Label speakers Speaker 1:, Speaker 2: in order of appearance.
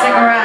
Speaker 1: stick.